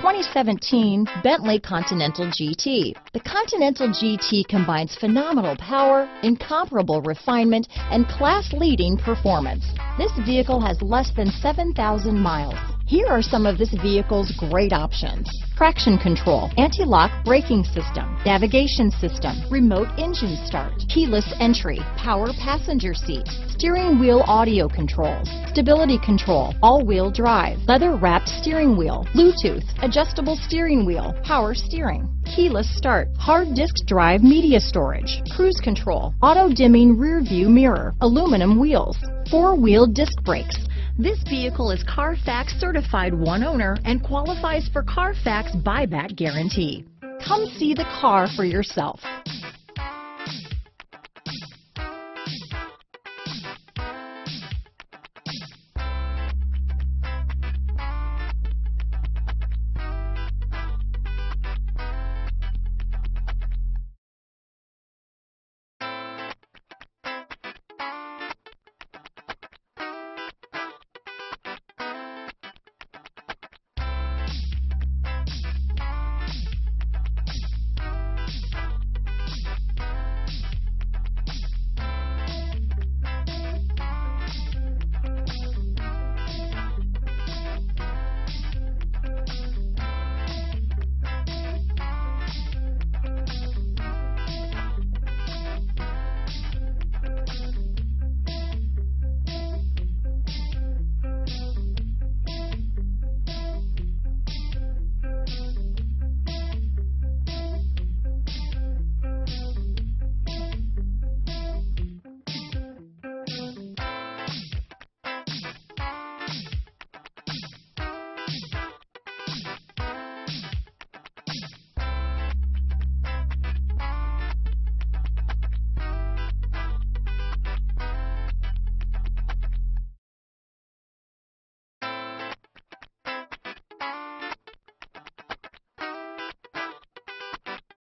2017 Bentley Continental GT. The Continental GT combines phenomenal power, incomparable refinement, and class-leading performance. This vehicle has less than 7,000 miles. Here are some of this vehicle's great options. Traction control, anti-lock braking system, navigation system, remote engine start, keyless entry, power passenger seat, steering wheel audio controls, stability control, all-wheel drive, leather wrapped steering wheel, Bluetooth, adjustable steering wheel, power steering, keyless start, hard disk drive media storage, cruise control, auto dimming rear view mirror, aluminum wheels, four-wheel disc brakes, this vehicle is Carfax certified one owner and qualifies for Carfax buyback guarantee. Come see the car for yourself.